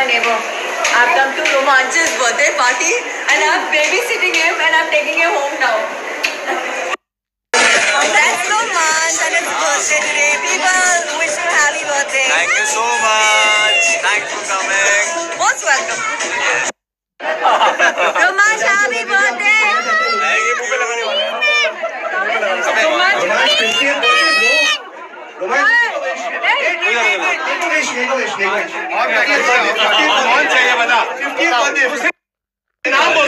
my neighbor. I've come to Romanch's birthday party and I'm babysitting him and I'm taking him home now. That's Romanch and it's birthday today. People, wish you a happy birthday. Thank you so much. Thanks for coming. Most welcome. Yes. Romanch, happy birthday. Romanch, happy birthday. Romanch, है wish एक wish कौन चाहिए बता नाम.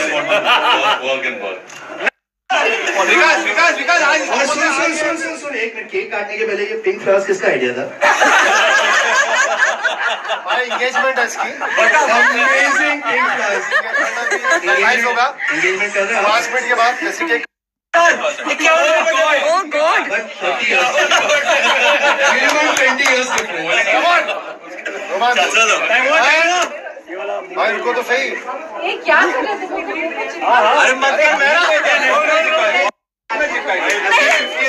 विकास विकास विकास आज सुन सुन सुन सुन सुन एक minute cake काटने के पहले ये पिंक फ्लावर्स किसका आइडिया था एंगेजमेंट है इसकी अमेजिंग पिंक फ्लावर्स होगा एंगेजमेंट कर रहे हैं पाँच मिनट के बाद जैसे cake Oh God. But 30 years minimum 20 years difference रोमांच चलो भाई इनको तो सही ये क्या कर रहे थे अरे मत कर मेरा बेटा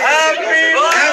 हैप्पी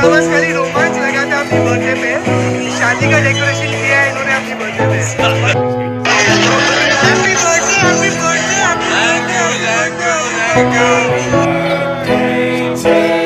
Flowers खाली रोमांच लगा था अपनी बर्थडे पे। शादी का डेकोरेशन किया है इन्होंने अपनी बर्थडे पे। Happy birthday, happy birthday, happy birthday